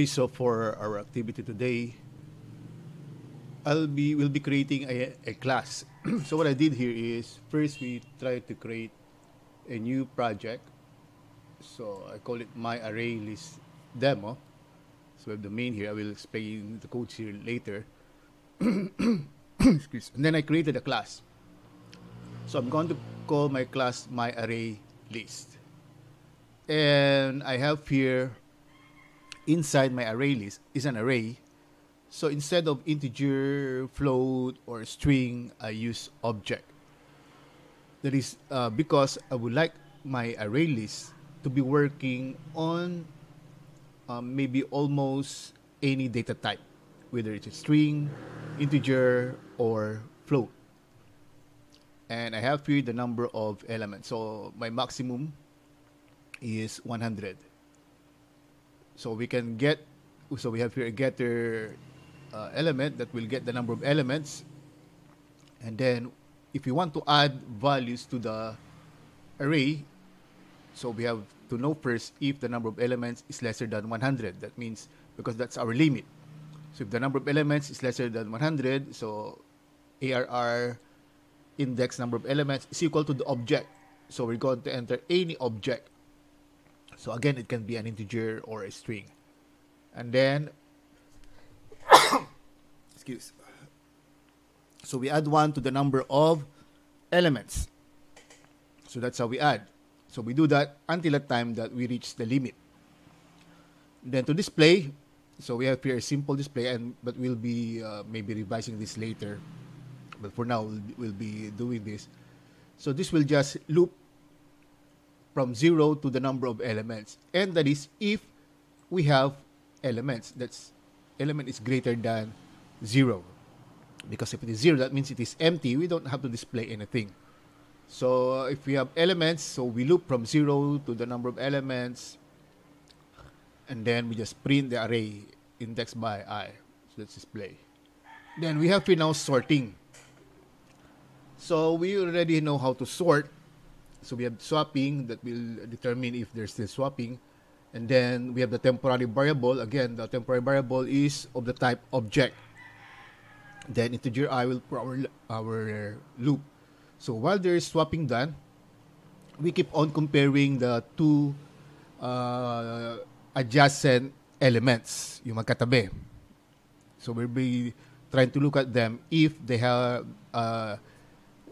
Okay, so for our activity today, I'll be we'll be creating a, a class. so what I did here is first we try to create a new project. So I call it my array list demo. So we have the main here. I will explain the codes here later. Excuse. And then I created a class. So I'm going to call my class my array list. And I have here inside my array list is an array. So instead of integer, float, or string, I use object. That is uh, because I would like my array list to be working on um, maybe almost any data type, whether it's a string, integer, or float. And I have here the number of elements. So my maximum is 100. So we can get, so we have here a getter uh, element that will get the number of elements. And then if you want to add values to the array, so we have to know first if the number of elements is lesser than 100. That means because that's our limit. So if the number of elements is lesser than 100, so ARR index number of elements is equal to the object. So we're going to enter any object. So again, it can be an integer or a string. And then, excuse. So we add 1 to the number of elements. So that's how we add. So we do that until the time that we reach the limit. Then to display, so we have here a simple display, and but we'll be uh, maybe revising this later. But for now, we'll, we'll be doing this. So this will just loop from zero to the number of elements, and that is if we have elements. That's element is greater than zero, because if it is zero, that means it is empty. We don't have to display anything. So uh, if we have elements, so we loop from zero to the number of elements, and then we just print the array index by i. So let's display. Then we have here now sorting. So we already know how to sort. So we have swapping that will determine if there's still swapping. And then we have the temporary variable. Again, the temporary variable is of the type object. Then integer i will for our, our loop. So while there is swapping done, we keep on comparing the two uh, adjacent elements, yung magkatabi. So we'll be trying to look at them if they have uh,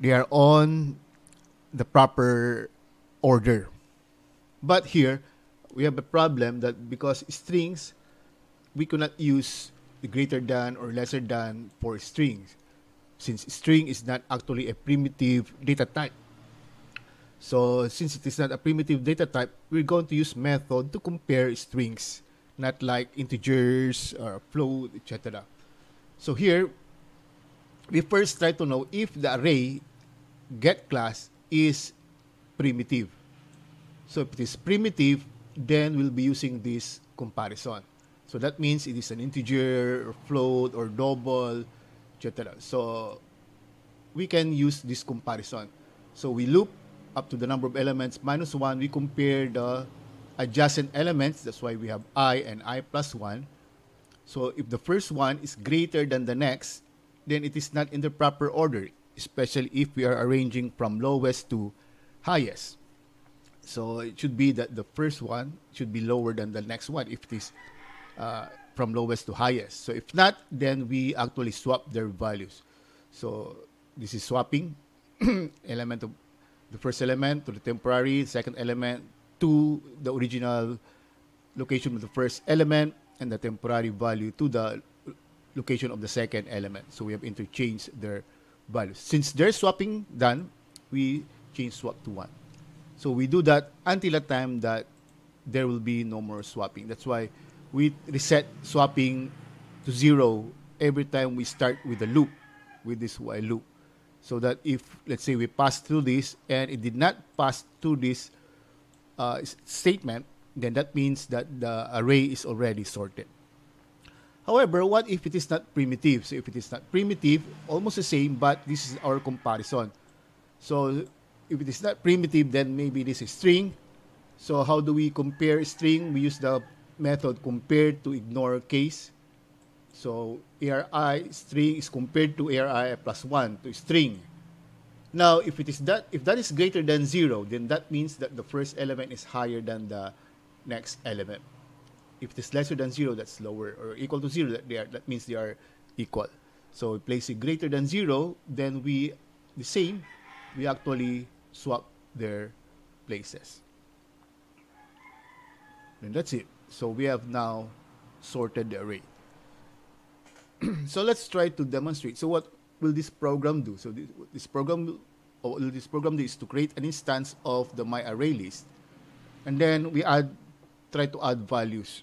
they are on the proper order. But here we have a problem that because strings we cannot use the greater than or lesser than for strings since string is not actually a primitive data type. So since it is not a primitive data type, we're going to use method to compare strings, not like integers uh, or float, etc. So here, we first try to know if the array get class is primitive. So if it is primitive, then we'll be using this comparison. So that means it is an integer or float or double, etc. So we can use this comparison. So we loop up to the number of elements minus 1. We compare the adjacent elements. That's why we have i and i plus 1. So if the first one is greater than the next, then it is not in the proper order, especially if we are arranging from lowest to highest. So it should be that the first one should be lower than the next one if it is uh, from lowest to highest. So if not, then we actually swap their values. So this is swapping element of the first element to the temporary, second element to the original location of the first element, and the temporary value to the location of the second element. So we have interchanged their values. Since there's swapping done, we change swap to 1. So we do that until the time that there will be no more swapping. That's why we reset swapping to 0 every time we start with a loop, with this while loop. So that if, let's say, we pass through this and it did not pass through this uh, statement, then that means that the array is already sorted. However, what if it is not primitive? So if it is not primitive, almost the same, but this is our comparison. So if it is not primitive, then maybe this is string. So how do we compare string? We use the method compared to ignore case. So ARI string is compared to ARI plus 1 to string. Now, if it is that if that is greater than 0, then that means that the first element is higher than the next element. If it is lesser than 0, that's lower or equal to 0, that are that means they are equal. So we place it greater than 0, then we the same, we actually swap their places. And that's it. So we have now sorted the array. so let's try to demonstrate. So what will this program do? So this, this program, or this program do is to create an instance of the my array list, and then we add, try to add values.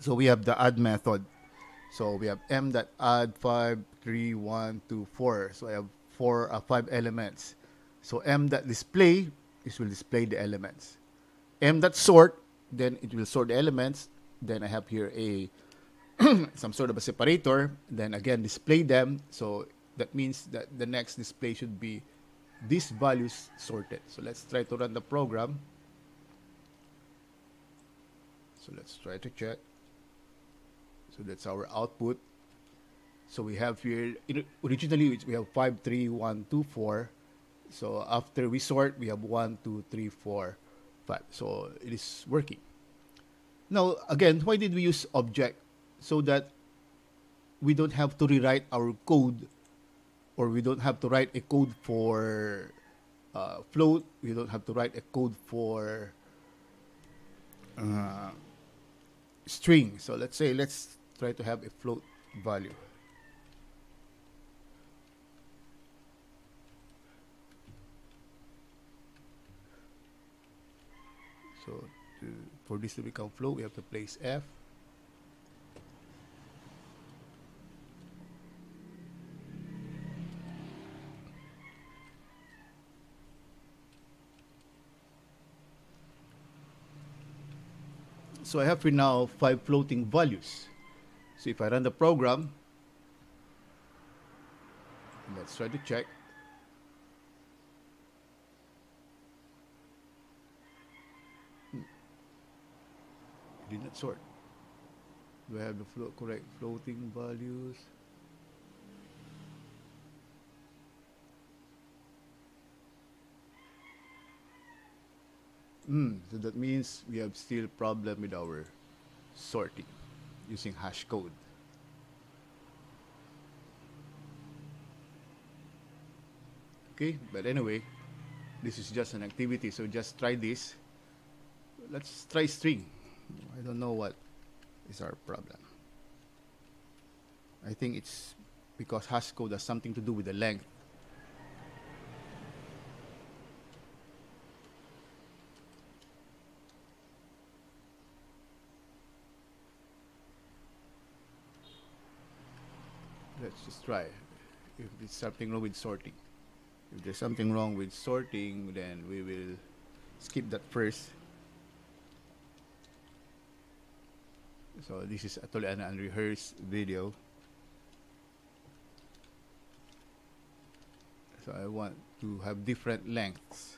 So we have the add method. So we have m that add five, three, one, two, four. So I have four, uh, five elements. So m that display is will display the elements. m that sort, then it will sort the elements. Then I have here a some sort of a separator, then again display them. So that means that the next display should be these values sorted. So let's try to run the program. So let's try to check. So that's our output. So we have here, originally we have 5, 3, 1, 2, 4. So after we sort, we have 1, 2, 3, 4, 5. So it is working. Now, again, why did we use object? so that we don't have to rewrite our code or we don't have to write a code for uh, float we don't have to write a code for uh, string so let's say let's try to have a float value so to, for this to become float we have to place f So I have here now five floating values. So if I run the program, let's try to check. Hmm. Did not sort. Do I have the float correct floating values? Mm, so that means we have still problem with our sorting using hash code. Okay, but anyway, this is just an activity, so just try this. Let's try string. I don't know what is our problem. I think it's because hash code has something to do with the length let's just try. If there's something wrong with sorting. If there's something wrong with sorting then we will skip that first. So this is actually an unrehearsed video. So I want to have different lengths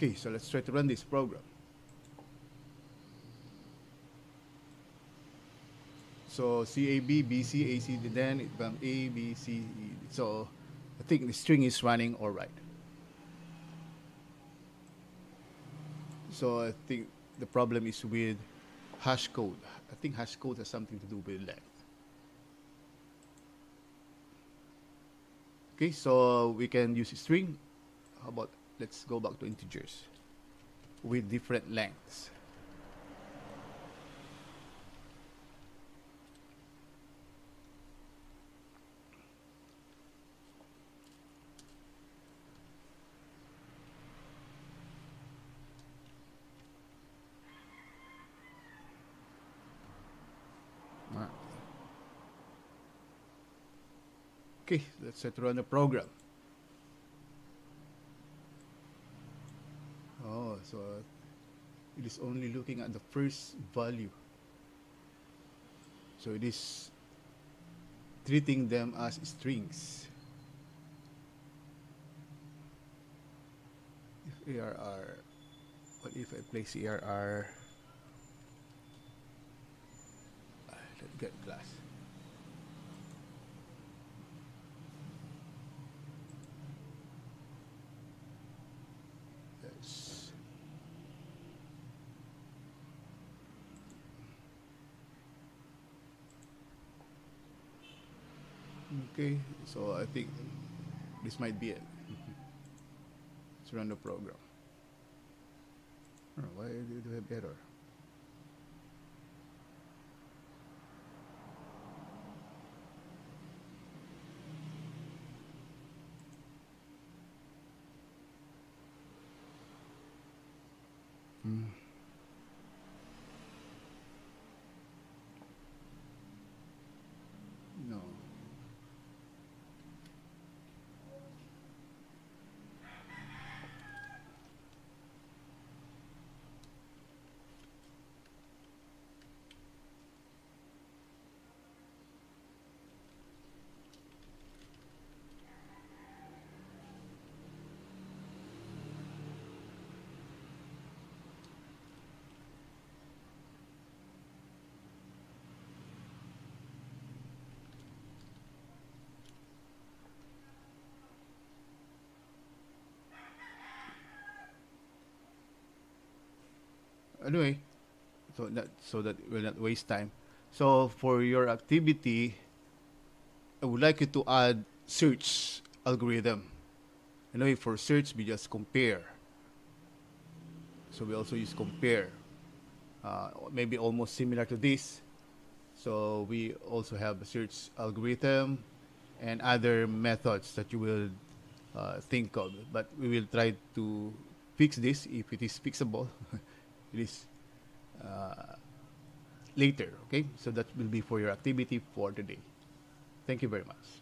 Okay, so let's try to run this program. So CAB, BC, AC, then it becomes A, B, C, E. So I think the string is running all right. So I think the problem is with hash code. I think hash code has something to do with length. Okay, so we can use a string. How about let's go back to integers with different lengths. Ah. Okay, let's set run the program. so it is only looking at the first value So it is treating them as strings. If ARR, what if I place ARR? Ah, Let's get glass. Okay, so I think this might be it. Let's run the program. Why do you have error? Hmm. No. Anyway, so that so that will not waste time. So for your activity, I would like you to add search algorithm. Anyway, for search we just compare. So we also use compare. Uh, maybe almost similar to this. So we also have a search algorithm and other methods that you will uh, think of. But we will try to fix this if it is fixable. is uh, later. Okay, so that will be for your activity for today. Thank you very much.